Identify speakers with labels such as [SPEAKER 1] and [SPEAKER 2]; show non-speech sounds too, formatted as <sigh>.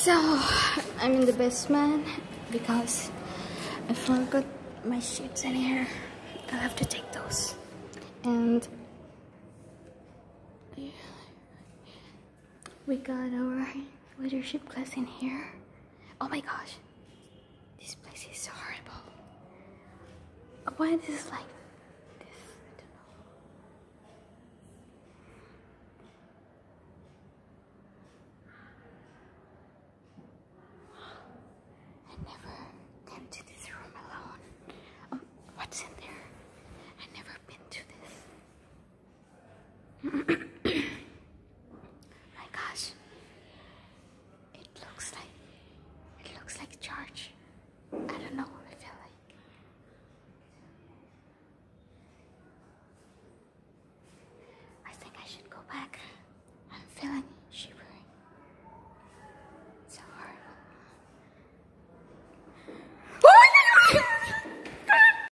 [SPEAKER 1] So, I'm in the basement because I forgot my sheets in here. I'll have to take those. And we got our leadership class in here. Oh my gosh, this place is so horrible. Why this is like Mm-hmm. <coughs>